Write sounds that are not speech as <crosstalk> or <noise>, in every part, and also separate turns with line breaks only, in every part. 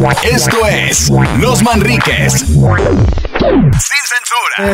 Esto es Los Manriques. Sin censura.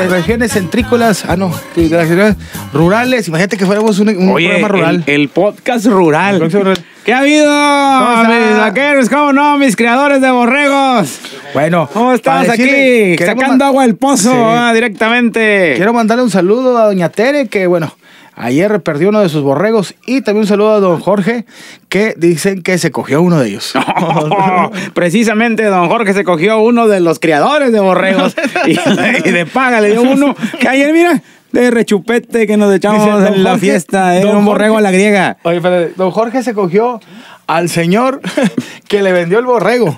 Eh, regiones centrícolas, ah no, que- regiones rurales, imagínate que fuéramos un, un
Oye,
programa rural.
El, el podcast rural.
El podcast rural.
¿Qué ha habido?
está?
mis vaqueros? ¿Cómo no? Mis creadores de borregos.
Bueno,
¿Cómo estás
para
aquí?
decirle, queremos
Sacando
ma-
agua del pozo
Sí.
ah, directamente.
Quiero mandarle un saludo a doña Tere, que bueno, ayer perdió uno de sus borregos, y también un saludo a don Jorge, que dicen que se cogió uno de ellos. <laughs>
Precisamente don Jorge se cogió uno de los criadores de borregos y, <laughs> y de paga le dio uno que ayer, mira, de rechupete que nos echamos
Dice,
en la
Jorge-
fiesta, era
don
un borrego
Jorge-
a la griega.
Oye, espérate, don Jorge se cogió al señor <laughs> que le vendió el borrego.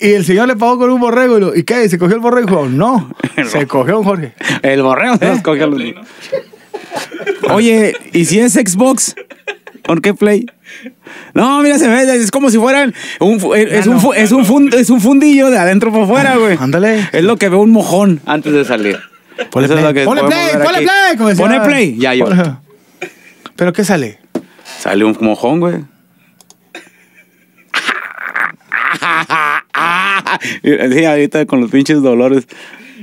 Y el señor le pagó con un borrego. Y, lo- ¿y qué? ¿Se cogió el borrego? No, se cogió don Jorge.
El borrego se los cogió a los Oye, ¿y si es Xbox? ¿Por qué Play? No, mira, se ve, es como si fueran un, es, un, es, un fun- es un fundillo de adentro para afuera, güey.
Ándale.
Es lo que ve un mojón antes de salir.
Ponle
Eso es
play,
lo que
ponle play, ponle play. como decía-
Pone play, ya yo.
Ponle- ¿Pero qué sale?
Sale un mojón, güey. <laughs> Sí, ahorita con los pinches dolores.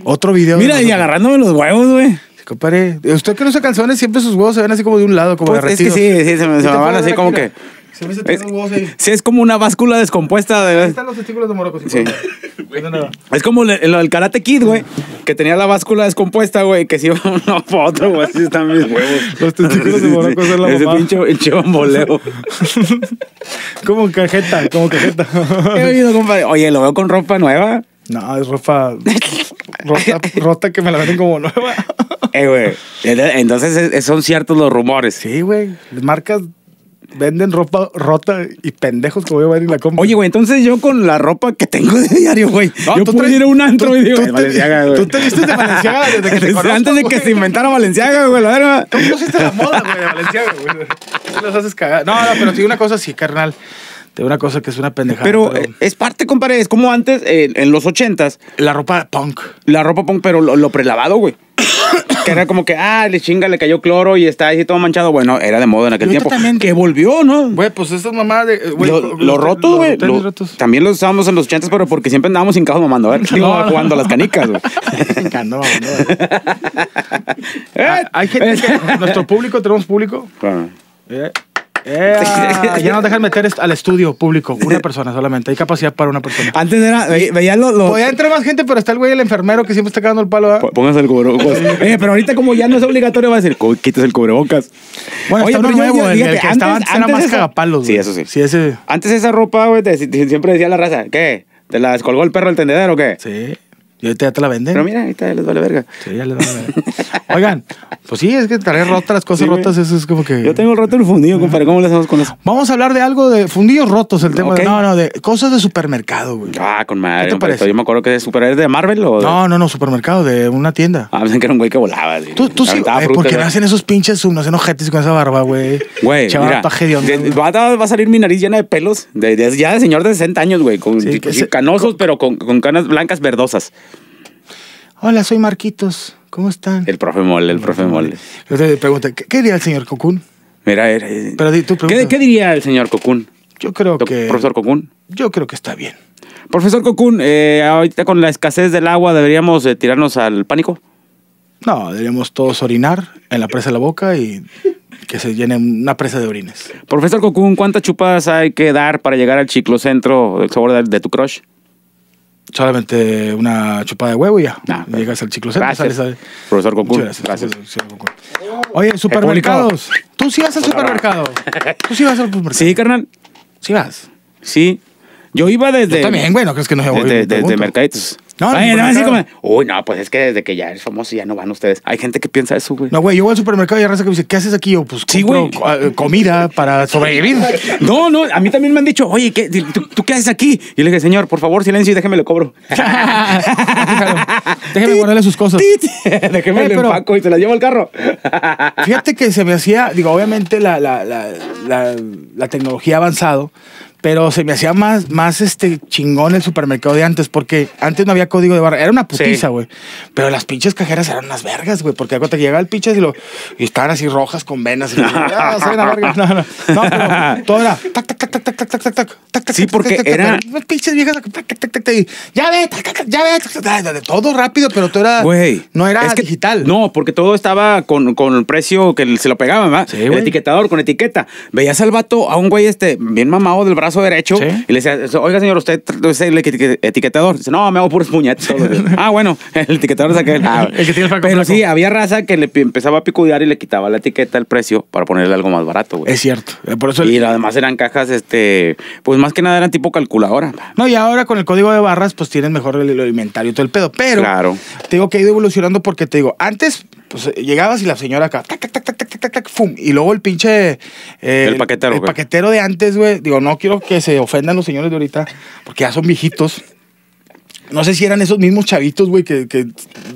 Otro video. de
Mira, y agarrándome los huevos, güey.
Compadre, usted que no usa calzones, siempre sus huevos se ven así como de un lado, como
Pues es que
derretidos.
sí, sí, se me, se me van así como que.
Se me se
Es,
huevos ahí.
sí, es como una báscula descompuesta.
Ahí
De,
están los testículos de Morocco.
Sí. <laughs>
No,
es como el, el, el Karate Kid, güey. Que tenía la báscula descompuesta, güey. Que si iba uno para otro, güey. Así están mis huevos.
Los testículos de Morocco son la
Ese
mamá.
pinche, pinche bamboleo. <laughs>
Como cajeta, como cajeta.
He oído, compadre. Oye, lo veo con ropa nueva.
No, es ropa rota, <laughs> rota que me la venden como nueva.
Eh, güey. Entonces es- son ciertos los rumores.
Sí, güey. Las marcas venden ropa rota y pendejos que voy a ver y la compro.
Oye, güey, entonces yo con la ropa que tengo de diario, güey.
No,
yo
tú
puedo
traes-
ir a un antro
tú-
y digo,
tú
"Ay,
te-
Valenciaga, güey.
tú te vistes de Valenciaga desde que te <laughs> conozco,
Antes de que se inventara Valenciaga, güey, la verga.
Tú pusiste la moda, güey, de Valenciaga, güey. Tú los haces cagar. No, no, pero sí, una cosa sí, carnal. De una cosa que es una pendejada.
Pero eh, es parte, compadre, es como antes, eh, en los ochentas,
la ropa punk.
la ropa punk, pero lo, lo prelavado, güey. <coughs> que era como que, ah, le chinga, le cayó cloro y está ahí todo manchado. Bueno, era de moda en aquel tiempo.
también-
Que volvió, ¿no?
Güey, pues estas mamadas de. güey,
Lo- rotos, güey. lo-. También los usábamos en los ochentas, pero porque siempre andábamos sin cajos mamando, a ver. <laughs>
No.
jugando a las canicas, güey. <laughs>
No.
Eh, <laughs>
Ah, Hay gente que. Nuestro público, tenemos público.
Claro.
Eh, eh, ya nos dejan meter al estudio público. Una persona solamente. Hay capacidad para una persona.
Antes era, ve- veía los... los-
Podía entrar más gente, pero está el güey, el enfermero que siempre está cagando el palo.
Póngase el cubrebocas. Oye, <laughs> pero ahorita como ya no es obligatorio, va a decir, "Co- quites el cubrebocas.
Bueno,
Oye,
está uno nuevo.
yo-
el, el que estaba antes, era más
esa-
cagapalos.
Sí,
güey.
eso sí.
Sí, ese.
Antes esa ropa, güey, siempre decía la raza, ¿qué? ¿Te la descolgó el perro del tendedero o qué?
Sí. Y ahorita ya te la venden.
Pero mira, ahorita les vale verga.
Sí, ya le dan la- Oigan, pues sí, es que traer rotas, las cosas
Sí,
rotas, eso es como que.
Yo tengo el roto el fundido, compadre. ¿Cómo le hacemos con eso?
Vamos a hablar de algo de fundillos rotos, el tema.
Ok.
de- no, no, de cosas de supermercado, güey.
Ah, con madre.
¿Qué te parece?
Yo me acuerdo que es super ¿es de Marvel o de...
No, no, no, supermercado, de una tienda.
Ah, pensé que era un güey que volaba. sí.
Tú, tú sí, eh, no hacen esos pinches unos enojetes con esa barba, güey.
Güey,
Chaval,
mira,
paje de
de- va, a, va a salir mi nariz llena de pelos, de, de- ya de señor de 60 años, güey, con
Sí, se-
canosos, pero con, con canas blancas verdosas.
Hola, soy Marquitos. ¿Cómo están?
El profe Mole, el profe Mole.
Yo te pregunto, ¿qué, qué diría el señor Cocún?
Mira, era- eh,
Pero di tú,
¿qué, diría el señor Cocún?
Yo creo que.
Profesor Cocún.
Yo creo que está bien.
Profesor Cocún, eh, ahorita con la escasez del agua deberíamos eh, tirarnos al pánico.
No, deberíamos todos orinar en la presa de la boca y que se llene una presa de orines.
Profesor Cocún, ¿cuántas chupadas hay que dar para llegar al chiclocentro del sabor de, de tu crush?
Solamente una chupada de huevo y ya.
Ah,
Llegas al centro,
Gracias.
sales.
Profesor
Muchas
gracias.
Oye, supermercados. Tú sí vas al supermercado. Tú sí vas al supermercado.
Sí, carnal.
Sí vas.
Sí. Yo iba desde...
Yo también, bueno, crees que no se.
Desde, desde
pregunto.
mercaditos.
No,
Ay, no, así como, uy, no, pues es que desde que ya eres famoso ya no van ustedes. Hay gente que piensa eso, güey.
No, güey, yo voy al supermercado y hay raza que me dice, ¿qué haces aquí? Yo, pues,
Sí,
compro
güey.
eh, comida para sobrevivir. <laughs>
No, no, a mí también me han dicho, oye, ¿qué, tú, tú qué haces aquí? Y le dije, señor, por favor, silencio y déjeme le cobro. <laughs>
Déjeme guardarle sus cosas. <laughs>
déjeme
Eh,
le
pero-
empaco y se las llevo al carro.
Fíjate que se me hacía, digo, obviamente la, la, la, la, la tecnología ha avanzado, pero se me hacía más, más este chingón el supermercado de antes, porque antes no había código de barra. Era una putiza,
Sí.
güey. Pero las pinches cajeras eran unas vergas, güey, porque cuando llegaba el pinche y, lo, y estaban así rojas con venas. Y, ah, soy una verga. No, no, no, pero todo era tac, tac, tac, tac, tac, tac, tac, tac, tac,
Sí, porque era-
pinches viejas, tac, tac, tac, ya ve, ya ve, todo rápido, pero todo era,
Güey.
no era digital.
No, porque todo estaba con, con el precio que se lo pegaban, ¿verdad?
Sí,
el etiquetador con etiqueta. Veías al vato, a un güey este, bien mamado del brazo derecho,
Sí.
y le decía, oiga, señor, ¿usted es el etiquet- etiquetador? Dice, no, me hago puros puñetes. todos los días". ah, bueno, el etiquetador es aquel. <laughs> Ah,
El que tiene el flaco
Pero sí, había raza que le empezaba a picudear y le quitaba la etiqueta, el precio, para ponerle algo más barato, güey.
Es cierto. eh, Por eso el-
Y además eran cajas, este, pues más que nada eran tipo calculadora.
No, y ahora con el código de barras, pues tienes mejor el, el inventario y todo el pedo. Pero
Claro.
te digo que ha ido evolucionando porque te digo, antes llegabas y la señora acá, tac, tac, tac, tac, tac, tac, tac, fum. Y luego el pinche. eh,
El paquetero,
El paquetero de antes, güey. Digo, no quiero que se ofendan los señores de ahorita, porque ya son viejitos. No sé si eran esos mismos chavitos, güey, que, que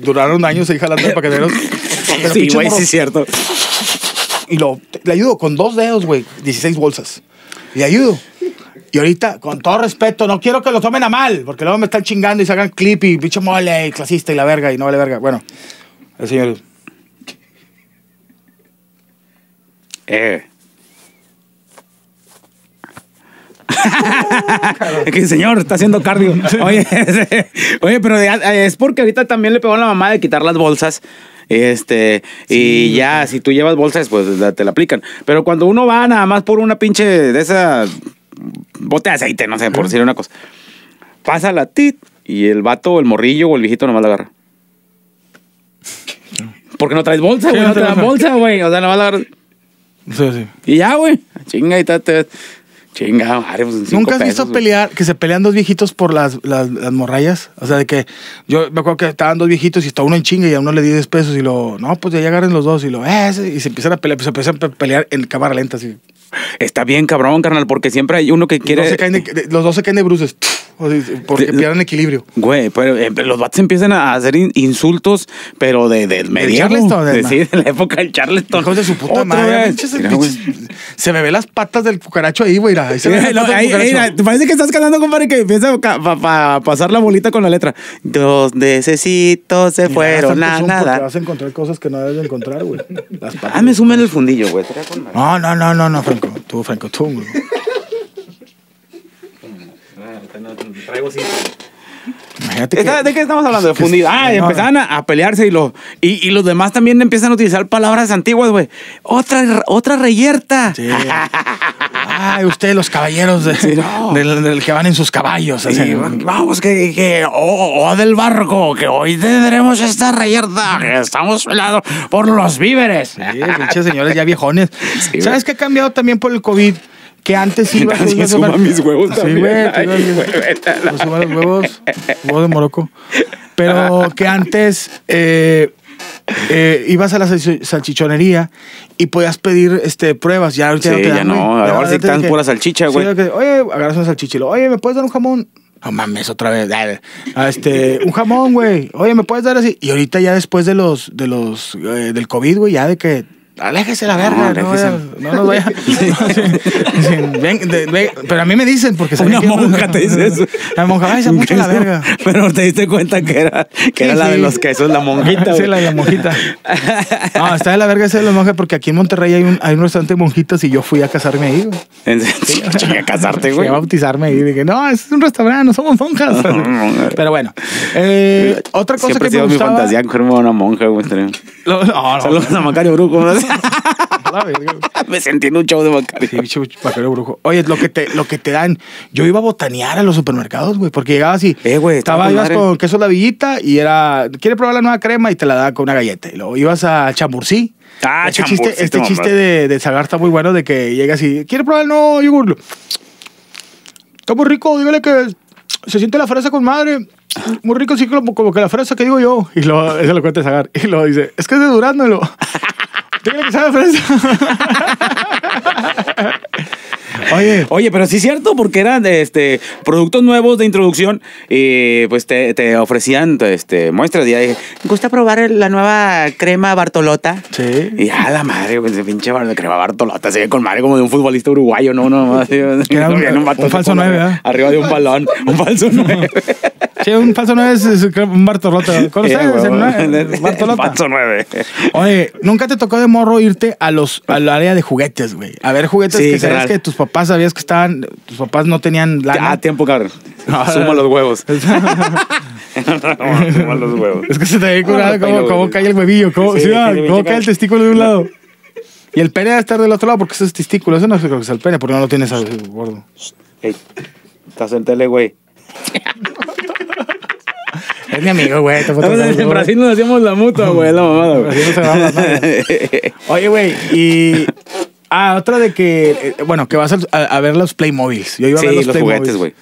duraron años ahí jalando de paqueteros. <laughs>
Sí, güey, sí es cierto.
y lo, le ayudo con dos dedos, güey, 16 bolsas. Le ayudo. Y ahorita, con todo respeto, no quiero que lo tomen a mal, porque luego me están chingando y sacan clip y bicho mole y clasista y la verga y no vale verga. Bueno, el señor.
Eh. <laughs> Es que señor está haciendo cardio. Oye, <laughs> oye, pero de- es porque ahorita también le pegó a la mamá de quitar las bolsas. Este, y ya, si tú llevas bolsas, pues te la aplican. Pero cuando uno va nada más por una pinche de esa bote de aceite, no sé, por decir una cosa, pasa la tit y el vato, el morrillo o el viejito nomás la agarra. Porque no traes bolsa, güey, no te dan bolsa, güey. O sea, nomás la agarras.
Sí, sí.
Y ya, güey. Chinga y tate. Chinga, madre, pues, cinco
¿Nunca has visto
güey.
pelear, que se pelean dos viejitos por las, las, las morrayas? O sea, de que yo me acuerdo que estaban dos viejitos y está uno en chinga y a uno le di 10 pesos y lo, no, pues ya agarren los dos y lo, eh, ese", y se empiezan a pelear, pues se empiezan a pelear en cámara lenta así.
Está bien, cabrón, carnal, porque siempre hay uno que
Los
quiere.
dos se caen de- de- los dos se caen de bruces, o sea, porque
De-
pierden equilibrio.
Güey, pero eh, los vatos empiezan a hacer in- insultos, pero de, del medievo.
Charleston,
de, sí, de la época del Charleston.
Hijos de su puta madre.
Mira,
se me ve las patas del cucaracho ahí, güey. Ahí se me
no, ahí- mira, parece que estás cantando, compadre, que empieza a ca- pa- pa- pasar la bolita con la letra. Dos necesitos se fueron a
zoom porque
nadar.
Vas a encontrar cosas que no debes de encontrar, güey. Las patas.
Ah, me sumen el fundillo, güey.
No, no, no, no, no, Franco. Tú, Franco, tú, güey. Imagínate que...
Esta- ¿De qué estamos hablando? De fundido. Ah, empezaban a, a pelearse y, lo, y, y los demás también empiezan a utilizar palabras antiguas, güey. Otra, otra reyerta.
Sí. Ay, ustedes los caballeros de- <laughs>
Sí, no.
del, del que van en sus caballos. así.
Vamos, que, que oh, oh, del barco, que hoy tendremos esta reyerta, que estamos pelados por los víveres.
Sí, pinches señores ya viejones. <laughs>
Sí,
¿Sabes qué ha cambiado también por el COVID? Que antes iba <laughs>
También suma mis huevos
Sí,
también.
tú
Ay, a la-
Pues suma los huevos. Huevos de Morocco. Pero <laughs> que antes eh, eh, ibas a la salchi- salchichonería y podías pedir este, pruebas. Ya ahorita
Sí,
no te
ya
dan,
no.
güey.
Ahora
ahorita
sí están
que-
pura salchicha,
sí,
güey.
que, Oye, agarras una salchicha y lo, oye, ¿me puedes dar un jamón? No mames, otra vez. Ah, Este, un jamón, güey. Oye, ¿me puedes dar así? Y ahorita ya después de los, de los, eh, del COVID, güey, ya de que aléjese la verga, no, no nos vaya. <laughs> Sí, sí, ven, de- ve- pero a mí me dicen porque
Una
sabían que-
monja te dice eso.
La monja, ay, se mucho la verga.
Pero te diste cuenta que era, que era
Sí,
la de
sí.
los quesos, la monjita. <laughs>
Sí, la de la monjita. No, <laughs> está de la verga esa de la monja porque aquí en Monterrey hay un, hay un restaurante de monjitas y yo fui a casarme ahí, güey.
En serio, chinga, a casarte,
Fui
güey.
a bautizarme ahí. Dije, no, es un restaurante, no somos monjas. Pero bueno, eh, otra cosa
Siempre
que me
sido mi
gustaba...
fantasía cogerme una monja, güey.
no, no,
Saludos a Macario Brujo. ¿no? <laughs> Me sentí en un show de Macario.
Sí, bicho, brujo. Oye, lo que te, lo que te dan. Yo iba a botanear a los supermercados, güey, porque llegaba así.
Eh, güey, estaba
ibas con queso la villita y era. ¿Quiere probar la nueva crema? Y te la da con una galleta. Y luego ibas a chambursí.
Ah,
este
Chambursí,
chiste, este
te
chiste de, de Zagar está muy bueno de que llegas y. ¿Quiere probar el nuevo yogur? Está muy rico, dígale que se siente la fresa con madre. Muy rico, sí, como, como que la fresa que digo yo. Y luego, <laughs> eso lo cuenta Zagar. Y luego dice, es que es de durazno. Y que sabe a fresa. Oye,
Oye, pero sí es cierto, porque eran este, productos nuevos de introducción y pues te, te ofrecían este, muestras. Y ya dije, ¿me gusta probar la nueva crema Bartolota?
Sí.
Y ya la madre, ese pinche bar- crema Bartolota se ve con madre como de un futbolista uruguayo, ¿no? no así,
era <laughs> un- falso
como
nueve, ¿verdad?
Arriba de un balón, un falso <laughs> nueve.
Sí, un falso no es, es un Bartolota. ¿Con
Eh, huevo. <laughs>
el Bartolota.
Falso nueve.
Oye, ¿nunca te tocó de morro irte a los, al área de juguetes, güey? A ver juguetes
Sí,
que sabías
carnal.
que tus papás sabías que estaban, tus papás no tenían lana.
Ah, tiempo, cabrón.
No,
Suma los huevos. <laughs> <laughs> Suma los huevos.
Es que se te ve curado
No, no,
cómo, cómo cae el huevillo, cómo,
Sí,
sí, ah,
sí,
cómo
sí,
cae el testículo de un lado. Y el pene debe estar del otro lado porque ese es testículo. Eso no creo que sea el pene porque no lo tienes así, gordo.
Ey, estás en tele, güey.
Es mi amigo, güey.
En. Brasil nos hacíamos la mutua, güey, la mamada, güey.
Así no se va a <laughs> Oye, güey, y. Ah, otra de que. eh, bueno, que vas a, ver los Playmobiles. Yo iba a
Sí,
ver los,
los
Playmobiles.
juguetes, güey.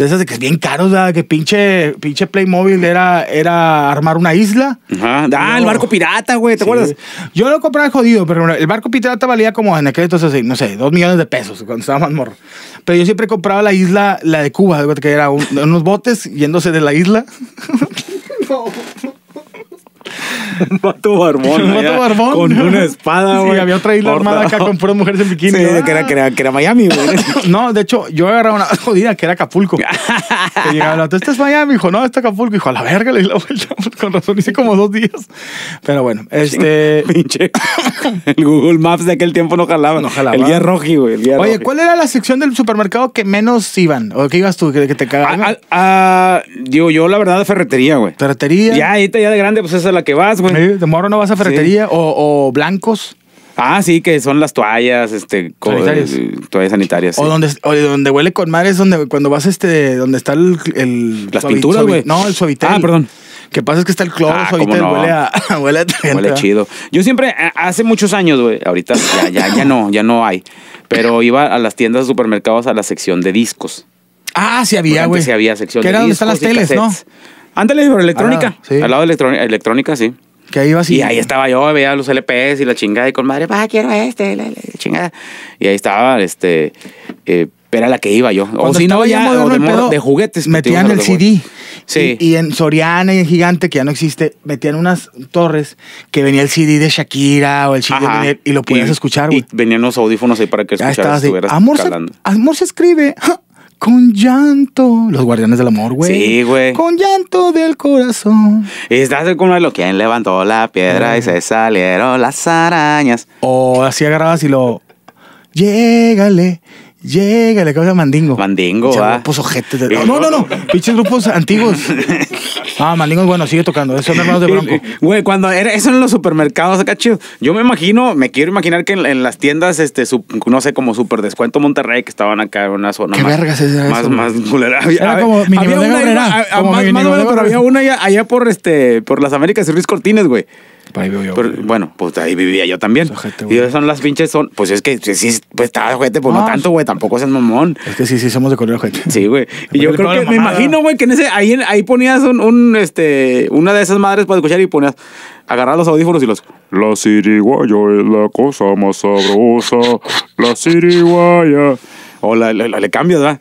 De esas de que es bien caros, ¿verdad? Que pinche, pinche Playmobil era, era armar una isla.
Ajá. Ah, el
No.
barco pirata, güey, ¿te
Sí.
acuerdas?
Yo lo compraba jodido, pero el barco pirata valía como en aquel entonces, así, no sé, dos millones de pesos cuando estaba más morro. Pero yo siempre compraba la isla, la de Cuba, que era un- unos botes yéndose de la isla. <laughs>
Un <laughs> vato barbón. Allá,
barbón.
Con una espada,
Sí,
güey.
había otra isla armada acá con puras mujeres en bikini.
Sí,
¿no?
que era, que era, que era Miami, güey. <laughs>
No, de hecho, yo agarraba una <laughs> jodida que era Acapulco. que llegaba el otro, ¿este es Miami? Dijo, no, este es Acapulco. Dijo, a la verga, le di la vuelta. Con razón, hice como dos días. Pero bueno, este.
Pinche. El Google Maps de aquel tiempo no jalaba.
No jalaba.
El guía roji, güey. El guía
Oye,
roji.
¿cuál era la sección del supermercado que menos iban? ¿O qué ibas tú? Que, que te
Ah,
cagaban.
ah, ah, digo, yo la verdad de ferretería, güey.
Ferretería.
Ya, ahorita ya de grande, pues esa es la que vas, güey.
Sí, De morro no vas a ferretería. O, o blancos.
Ah, sí, que son las toallas, este,
Sanitarias.
eh, toallas sanitarias. sí.
O donde, o donde huele con madre es donde cuando vas este, donde está el, el
Las
suavi-
pinturas, güey.
No, el suavitel.
Ah, perdón.
Que pasa es que está el cloro,
Ah, no.
huele a, <laughs> huele a
Huele chido. Yo siempre, a- hace muchos años, güey, ahorita ya, ya, ya no, ya no hay. Pero iba a las tiendas de supermercados a la sección de discos.
Ah, sí había, güey.
sí había sección
Que
de
era donde están las teles, ¿no?
Ándale, pero electrónica.
Ah, sí.
Al lado de electrónica, electrónica, sí.
Que ahí ibas y...
Y ahí estaba yo, veía los LPs y la chingada y con madre, va, quiero este, la, la- la chingada. Y ahí estaba, este, eh, era la que iba yo. O si no,
ya
ya,
moderno
o de,
pedo,
de juguetes.
Metían el
de
CD.
Sí.
Y, y en Soriana y en Gigante, que ya no existe, metían unas torres que venía el CD de Shakira o el CD de
Ajá.
Miguel y lo podías escuchar, güey.
Y venían los audífonos ahí para que
Ya
escucharas,
estabas así.
estuvieras
Amor se, amor se escribe. <laughs> con llanto. Los guardianes del amor, güey.
Sí, güey.
Con llanto del corazón.
Y estás como lo quien levantó la piedra y se salieron las arañas.
O así agarrabas y lo. Llégale, llégale, que mandingo.
Mandingo,
Pinche
va.
grupos ojetes. de- No, no, no. Pinches grupos antiguos. <laughs> Ah, mandingo, bueno, sigue tocando. Esos son hermanos de Bronco.
Güey, cuando era eso en los supermercados acá chido. Yo me imagino, me quiero imaginar que en, en las tiendas, este, sup- no sé, como Super Descuento Monterrey, que estaban acá en una zona
¿Qué
más,
vergas es eso,
más,
güey?
más culera. Había,
Era
había
obrera,
más, más o menos,
bodega
pero había una allá, allá por este, por las Américas y Ruiz Cortines, güey.
Ahí veo yo.
Pero, bueno, pues ahí vivía yo también.
Ojete,
y
güey.
esas son las pinches, son, pues es que sí, pues estaba ojete, pues no
Ah,
tanto, güey, tampoco es el mamón.
Es que sí, sí, somos de color ojete.
Sí, güey. <laughs> Y yo
Porque
creo que me imagino, güey, que en ese, ahí, ahí ponías un, un, este, una de esas madres para escuchar y ponías, agarrar los audífonos y los.
La ciriguaya es la cosa más sabrosa. La ciriguaya.
O la- la- la- le cambias, ¿verdad?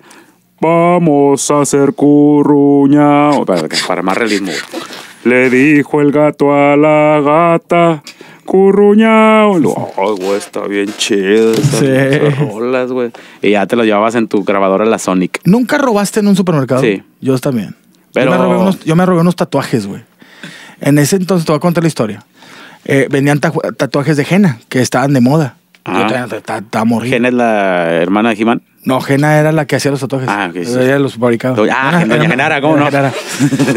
Vamos a hacer curruña.
Para, para más realismo, güey.
Le dijo el gato a la gata. Curruñao.
Oh, güey, está bien chido. Esas,
Sí.
esas rolas, güey. Y ya te las llevabas en tu grabadora la Sonic.
¿Nunca robaste en un supermercado?
Sí.
Yo también.
Pero-
Yo, me robé unos, yo me robé unos tatuajes, güey. En ese entonces, te voy a contar la historia. Eh, vendían tatuajes de henna, que estaban de moda. Yo estaba-.
¿Quién es la hermana de He-Man?
No, Jena era la que hacía los tatuajes.
Ah, ok, sí.
Ella los fabricaba.
Ah, doña Genara, ¿cómo no?
Genara.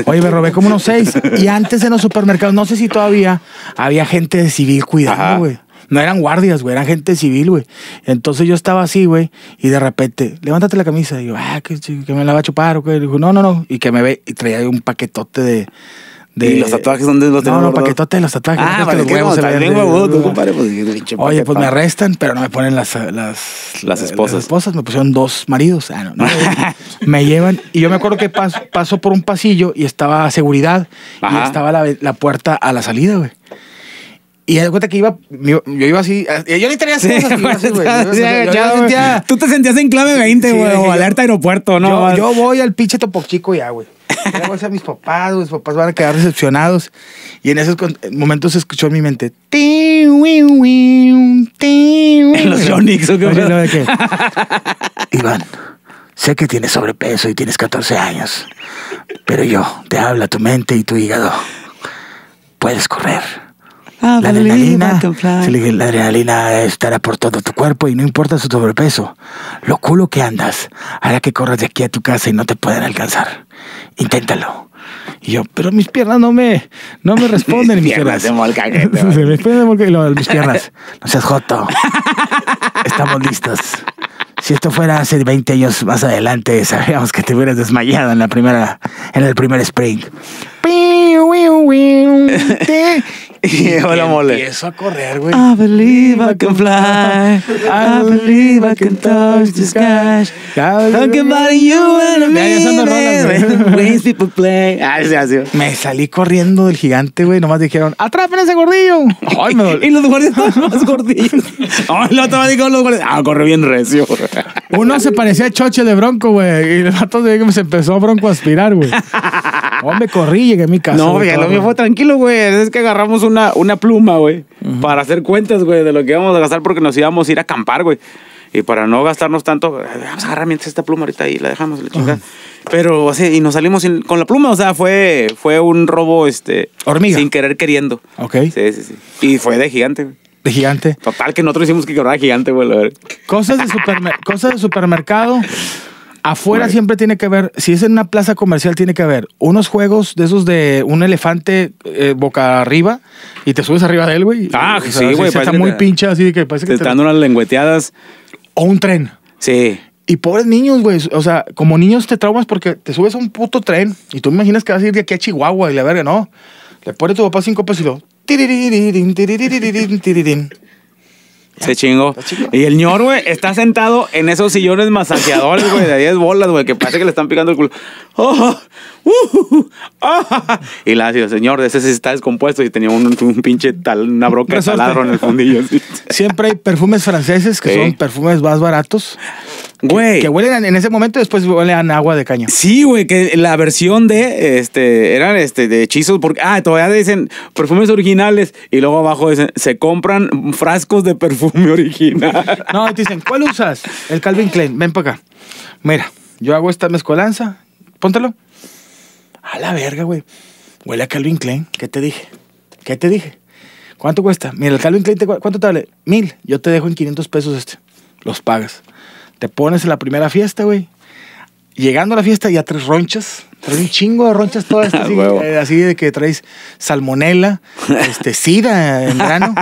Oye, me robé como unos seis. Y antes en los supermercados, no sé si todavía había gente de civil
Ajá.
cuidando, güey. No eran guardias, güey, eran gente civil, güey. Entonces yo estaba así, güey, y de repente, levántate la camisa. Y yo, ah, que, que me la va a chupar, o qué. Y dijo, no, no, no. Y que me ve, y traía un paquetote de. De
¿Y los tatuajes dónde los
No,
tenías
no,
guardados?
paquetote de los tatuajes.
Ah,
¿no?
para
los
qué
huevos se de-
compadre, pues, pinche
Oye, pues me arrestan, pero no me ponen las, las,
Las esposas.
Las esposas me pusieron dos maridos. Ah, no, no, <laughs> me llevan. Y yo me acuerdo que pas- paso por un pasillo y estaba seguridad.
Ajá.
Y estaba la, la puerta a la salida, güey. Y me cuenta que iba, yo iba así, eh, yo ni tenía cosas, <laughs>
Tú te sentías en clave 20,
Sí,
güey, o alerta aeropuerto, ¿no?
Yo, yo voy al pinche Topo Chico ya, güey. Ya voy a mis papás, mis papás van a quedar decepcionados. Y en esos momentos se escuchó en mi mente. En
los Yonix, ¿o qué?
¿no? qué? <laughs> Iván, sé que tienes sobrepeso y tienes 14 años. Pero yo, te habla tu mente y tu hígado. Puedes correr.
Ah,
La adrenalina, la adrenalina estará por todo tu cuerpo y no importa su sobrepeso. Lo culo que andas hará que corras de aquí a tu casa y no te puedan alcanzar. Inténtalo. Y yo, pero mis piernas no me, no me <laughs> responden. mis
Piernas.
Y <laughs> mis piernas. No seas joto. <laughs> Estamos listos. Si esto fuera hace 20 años más adelante, sabríamos que te hubieras desmayado en la primera, en el primer sprint. <laughs>
Y hola, mole.
Empiezo a correr, güey.
I believe I can fly. <laughs> I believe I can touch the sky. Talking about you and
Ya, ya son de rolas, güey. <laughs>
Ways people play. Ah, sí, así.
Me salí corriendo del gigante, güey. Nomás dijeron, ¡atrápen a ese gordillo! Ay, me dolió.
Y los guardias estaban más gordillos. Ay, el otro dijo los guardias. Ah, corre bien recio.
Uno se parecía a Choche de Bronco, güey. Y el vato de que se empezó a Bronco a aspirar, güey. <laughs> Hombre, corrí, llegué a mi casa.
No,
güey,
lo mío fue tranquilo, güey. Es que agarramos una, una pluma, güey, para hacer cuentas, güey, de lo que íbamos a gastar porque nos íbamos a ir a acampar, güey. Y para no gastarnos tanto, eh, vamos a agarrar mientras esta pluma ahorita y la dejamos, la chingada. Pero, o sea, y nos salimos sin- con la pluma, o sea, fue, fue un robo, este...
Hormiga.
Sin querer queriendo.
Ok.
Sí, sí, sí. Y fue de gigante, güey.
De gigante.
Total, que nosotros hicimos que quebrara gigante, güey.
Cosas de, supermer- <laughs> cosas de supermercado. Afuera
Güey.
siempre tiene que haber, si es en una plaza comercial, tiene que haber unos juegos de esos de un elefante eh, boca arriba y te subes arriba de él, güey.
Ah,
O sea,
sí, güey,
Está muy
te-
pinche, así de que parece
Te
que te-
están dando unas lengüeteadas.
O un tren.
Sí.
Y pobres niños, güey. O sea, como niños te traumas porque te subes a un puto tren y tú imaginas que vas a ir de aquí a Chihuahua y la verga, no. Le pone tu papá cinco pesos y lo.
Se chingó. Y el ñor, güey, está sentado en esos sillones masajeadores, güey, de 10 bolas, güey, que parece que le están picando el culo. Oh, uh, ah. Y la dice, señor, ese sí está descompuesto y tenía un, un pinche tal, una broca de taladro en el fundillo. así.
Siempre hay perfumes franceses que
Sí.
son perfumes más baratos.
Güey.
Que huelen en ese momento y después huelen agua de caña.
Sí, güey, que la versión de, este, eran, este, de hechizos, porque, ah, todavía dicen perfumes originales y luego abajo dicen, se compran frascos de perfume <laughs> original.
No, te dicen, ¿cuál usas? El Calvin Klein. Ven para acá. Mira, yo hago esta mezcolanza. Póntelo. A la verga, güey. Huele a Calvin Klein. ¿Qué te dije? ¿Qué te dije? ¿Cuánto cuesta? Mira, el Calvin Klein, te cu- ¿cuánto te vale? Mil. Yo te dejo en 500 pesos este. Los pagas. Te pones en la primera fiesta, güey. Llegando a la fiesta ya tres ronchas. Traes un chingo de ronchas todas así, <laughs> eh, así de que traes salmonela, <laughs> este, sida en grano.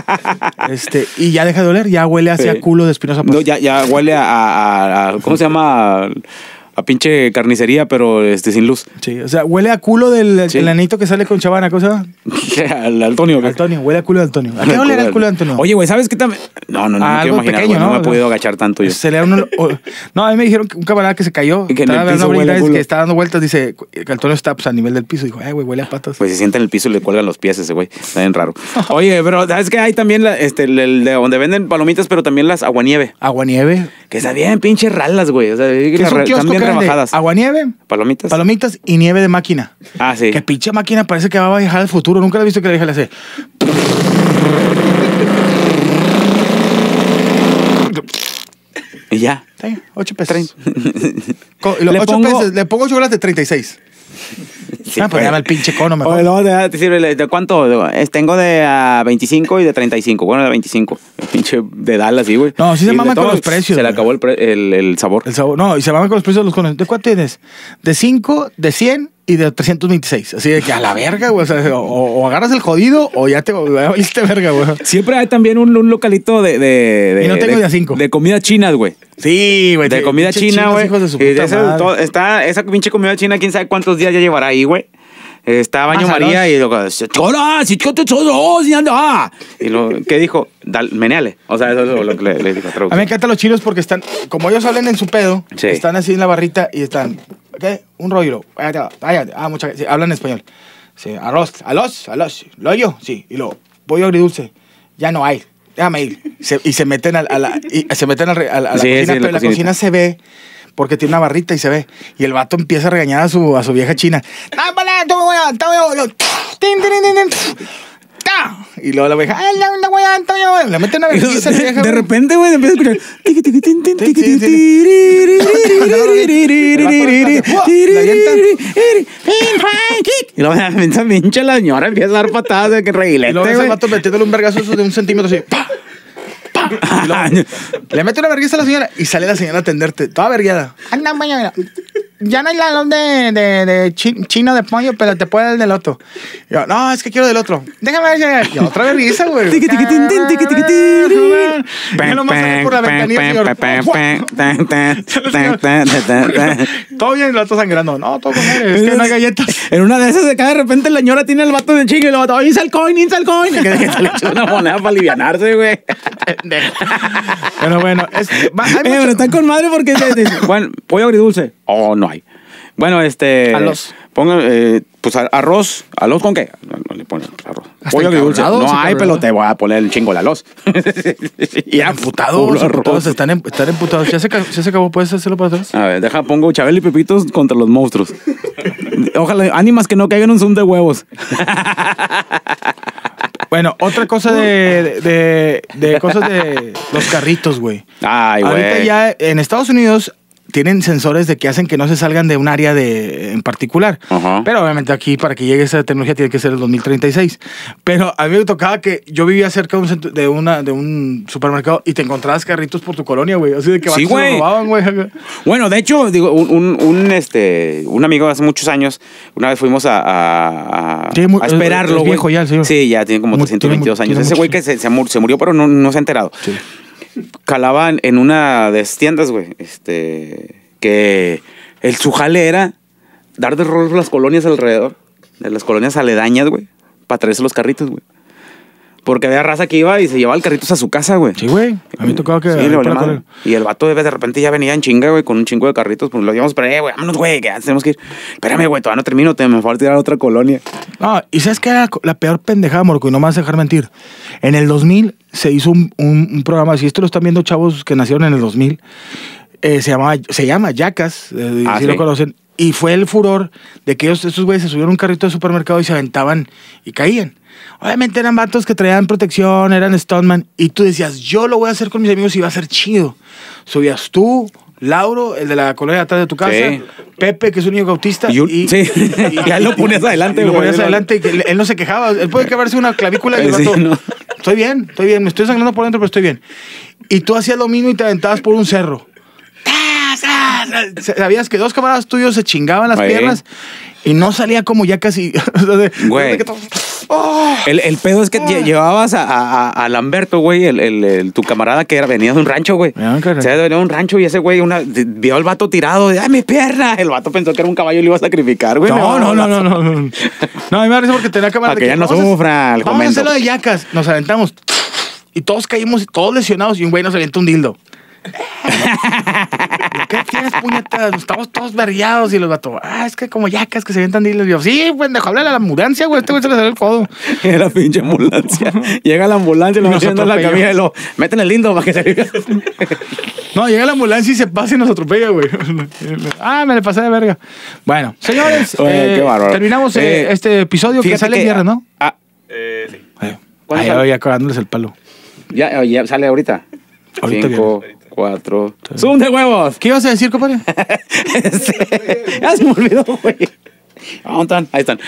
este, y ya deja de oler, ya huele hacia
Sí.
culo de espinosa.
No, ya, ya huele a, a- a- ¿cómo se llama? A pinche carnicería, pero este, sin luz.
Sí, o sea, huele a culo del
Sí.
el anito que sale con chavana, cosa. <laughs>
al Antonio. güey.
Antonio, huele a culo de Antonio. ¿A qué olerá el culo de Antonio?
Oye, güey, ¿sabes qué también? No, no, no,
Ah,
me quiero
algo
imaginar,
pequeño,
güey, no,
¿no?
me he podido agachar tanto yo.
Se le da uno- o- no, a mí me dijeron que un camarada que se cayó,
Y que en el
estaba dando
piso huele a
vueltas,
culo.
que está dando vueltas, dice que Antonio está pues, a nivel del piso. Dijo, ay, güey, huele a patas.
Pues se sienta en el piso y le cuelgan los pies a ese güey. Está bien raro. <laughs> Oye, pero ¿sabes que hay también la- este, el, el de donde venden palomitas, pero también las aguanieve?
Aguanieve.
Que están bien pinche ralas, güey. O sea, que
¿Qué es un kiosco que?
Rebajadas.
Aguanieve,
¿Palomitas?
palomitas y nieve de máquina.
ah, sí.
Que pinche máquina parece que va a viajar al futuro. Nunca la he visto que la vieja le hace.
Y ya.
Sí, ocho pesos.
Trein-
Co- lo-
Le
ocho
pongo-
pesos. Le pongo chocolate 36.
Sí,
ah, pues llama el pinche cono mejor.
Oye, luego te, te sirve, ¿de cuánto? Es- tengo de ah, 25 y de 35. Bueno, de 25. El <laughs> pinche de Dallas, sí, güey.
No, sí se
Y
maman
de
con
todo,
los precios,
Se le
güey.
acabó el, pre- el, el sabor.
El sabor. No, y se van con los precios de los conos. ¿De cuánto tienes? De 5, de 100 y de 326. Así de que a la verga, güey. O, sea, o, o agarras el jodido o ya te valiste verga, güey.
Siempre hay también un, un localito de, de, de-
Y no tengo de cinco.
De comida china, güey.
Sí, güey.
De comida china, güey. está esa pinche comida china, quién sabe cuántos días ya llevará ahí, güey. Está Baño María y luego, "Chora, si yo te choro, si anda". Y lo, ¿qué dijo? Dal, meneale. O sea, eso es lo que le, le dijo.
A mí me encantan los chinos porque están, como ellos salen en su pedo,
Sí.
están así en la barrita y están, ¿qué? Un rollo. Ah, muchas sí, hablan español. Sí, arroz, alos, alos. ¿Lo yo? Sí. Y luego, pollo agridulce. ya no hay. Déjame ir. Se- y se meten a, la- a la, y se meten a, la- a la
Sí,
cocina, pero
la
la cocina se ve porque tiene una barrita y se ve. Y el vato empieza a regañar a su, a su vieja china. Y luego la vieja, le mete una vergüenza vieja.
De repente, güey, empieza a escuchar. Y luego la pincha la señora empieza a dar patadas de que reguilete.
Y luego ese vato metiéndole un vergazo de un centímetro así. <laughs> le mete una vergüenza a la señora y sale la señora a atenderte, toda vergueada. Anda, mañana. Ya no hay la de, de, de chi- chino de pollo, pero te puede el del otro. Y yo, no, es que quiero del otro. Déjame ver. si- Y otra güey.
Tiqui, tiri.
Ya nomás sale por la ventanilla. Todo bien, el vato sangrando. No, todo con madre, Es que no hay galletas. <laughs>
En una de esas de acá de repente la señora tiene el vato de chingo y lo vato, ¡insa el coin, insa el coin! <laughs> Y que se le echó una moneda para alivianarse, güey. <laughs>
Pero bueno, es,
Eh, pero están con madre porque bueno, pollo agridulce. Oh, no hay. Bueno, este.
Arroz.
Ponga, eh, pues a- arroz. ¿Arroz con qué? No, no le ponen arroz.
Hasta
Pollo agridulce. No hay,
cabronó.
pero te voy a poner el chingo de arroz. <laughs> y ya,
Emputados,
arroz.
están, em- están emputados. Ya se, ya se acabó, ¿puedes hacerlo para atrás?
A ver, deja, pongo Chabel y Pepitos contra los monstruos. Ojalá, ánimas que no caigan un zoom de huevos.
Bueno, otra cosa de, de, de cosas de los carritos, güey.
Ay,
Ahorita
güey.
ya en Estados Unidos tienen sensores de que hacen que no se salgan de un área de, en particular.
Ajá.
Pero obviamente aquí para que llegue esa tecnología tiene que ser el 2036. Pero a mí me tocaba que yo vivía cerca de un, centro- de una, de un supermercado y te encontrabas carritos por tu colonia, güey. Así de que
Sí, güey.
robaban, güey.
Bueno, de hecho, digo, un, un, un, este, un amigo hace muchos años, una vez fuimos a, a, a-
Sí, muy-
a esperarlo.
es viejo ya el señor.
Sí, ya tiene como
Muy-
322
tiene mu-
años. Ese güey que se murió, pero no, no se ha enterado.
Sí.
Calaban en una de esas tiendas, güey, este, que el su jale era dar de rol las colonias alrededor, de las colonias aledañas, güey, para traerse los carritos, güey. Porque había raza que iba y se llevaba el carritos a su casa, güey.
Sí, güey. A mí me tocaba que...
Sí, le valió madre. Y el vato de de repente ya venía en chinga, güey, con un chingo de carritos. Pues lo íbamos, pero, eh, güey, vámonos, güey, que ya tenemos que ir. Espérame, güey, todavía no termino, te me falta tirar a otra colonia.
No, y ¿sabes qué era la peor pendejada, Morco? Y no me vas a dejar mentir. En el 2000 se hizo un, un- un programa, si esto lo están viendo chavos que nacieron en el 2000, eh, se, llama, se llama Yacas, eh,
Ah,
si
sí.
lo conocen. Y fue el furor de que ellos, estos güeyes se subieron a un carrito de supermercado y se aventaban y caían. Obviamente eran vatos que traían protección, eran stuntman. Y tú decías, yo lo voy a hacer con mis amigos y va a ser chido. Subías tú, Lauro, el de la colonia de atrás de tu casa,
Sí.
Pepe, que es un niño autista.
Y un- sí. <laughs> Y a él lo ponías adelante,
lo ponías adelante y que él, él no se quejaba. Él puede quebrarse una clavícula y el
Sí,
vato,
no.
estoy bien, estoy bien, me estoy sangrando por dentro, pero estoy bien. Y tú hacías lo mismo y te aventabas por un cerro. Sabías que dos camaradas tuyos se chingaban las piernas y no salía como ya casi. <laughs>
Güey.
¡Oh!
El, el pedo es que lle- llevabas a, a, a- Lamberto, güey, el, el- el- tu camarada que era, venía de un rancho, güey.
Ah.
O sea, venía de un rancho y ese güey una, vio al vato tirado, de, ¡ay, mi pierna! El vato pensó que era un caballo y lo iba a sacrificar, güey.
No, no, no, no, no, no. No, a mí me risa porque tenía cámara.
Para que ya no sufra el
Vamos a hacerlo de yacas. Nos aventamos. Y todos caímos, todos lesionados. Y un güey nos avienta un dildo. <laughs> ¿Qué tienes, puñetas? Estamos todos vergueados. Y los vatos, ah, es que como yacas que se avientan dildos. Y yo, sí, pendejo, háblale a la ambulancia, güey. Este güey se le salió el codo. <laughs>
Era pinche ambulancia. <laughs> Llega la ambulancia y lo meten en la camilla y lo meten el lindo para que se <laughs>
No, llega la ambulancia y se pasa y nos atropella, güey. ah, me le pasé de verga. Bueno, señores,
Oye,
eh,
qué bárbaro.
terminamos eh,
Eh,
este episodio que sale el viernes, ¿no?
Ah,
Eh,
¿Cuándo
Ay,
sale?
ya cagándoles el palo.
ya, ya sale ahorita.
Ahorita
Cinco, cuatro. ¡Zoom de huevos!
¿Qué ibas a decir, compadre? <laughs>
Este, <laughs> ya se me olvidó, güey. ¿Dónde están? Ahí están.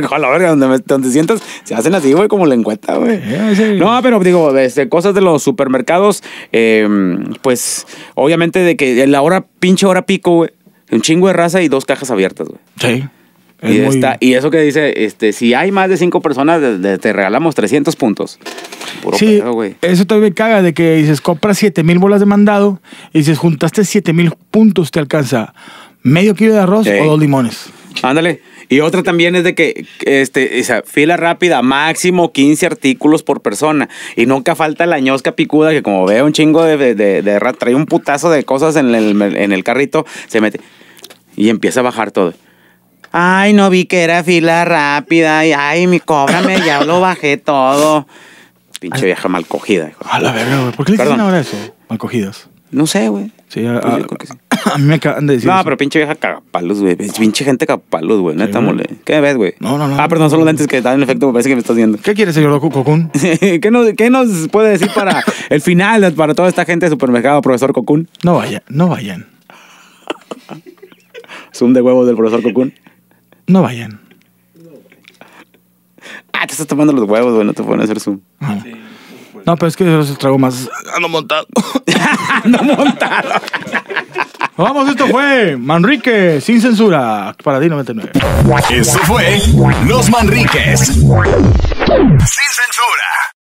<laughs> Con la verga, donde, me- donde sientas, se hacen así, güey, como lengüeta, güey.
Eh, sí.
No, pero digo, este, cosas de los supermercados, eh, pues, obviamente de que la hora, pinche hora pico, güey, un chingo de raza y dos cajas abiertas, güey.
Sí.
Y,
muy-
está- y eso que dice, este, si hay más de cinco personas, de- de- te regalamos 300 puntos. Puro
Sí,
pedo,
eso también me caga de que dices, compras 7 mil bolas de mandado y dices, juntaste 7 mil puntos, te alcanza medio kilo de arroz
Sí.
o dos limones.
Ándale. Y otra también es de que, este, o sea, fila rápida, máximo 15 artículos por persona. Y nunca falta la ñosca picuda que como ve un chingo de, de, de- de ra- trae un putazo de cosas en el, en el carrito, se mete y empieza a bajar todo. Ay, no vi que era fila rápida. Y ay, mi cóbrame, ya lo bajé todo. Pinche vieja mal cogida. hijo.
A la verga, güey. ¿Por qué le dicen
Perdón.
ahora eso? Mal cogidas.
No sé, güey.
Sí, a,
Pues yo creo que sí. <coughs>
a mí me acaban de decir.
No,
eso.
pero pinche vieja cagapalos, güey. Pinche gente cagapalos, güey. Neta,
güey.
mole. ¿Qué ves, güey?
No, no, no.
Ah, perdón, son los lentes que dan el efecto, me parece que me estás viendo.
¿Qué quiere, señor Doku- Cocún? <laughs>
¿Qué, nos, ¿Qué nos puede decir para el final, para toda esta gente de supermercado, profesor Cocoon?
No vayan, no vayan.
Zoom de huevos del profesor Cocoon.
No vayan.
Ah, te estás tomando los huevos, güey. No te pueden hacer zoom.
No. No, pero es que yo los trago más. Ando montado. <laughs>
no montado.
Vamos, esto fue Manrique sin censura para ti 99.
Esto fue Los Manriques. Sin censura.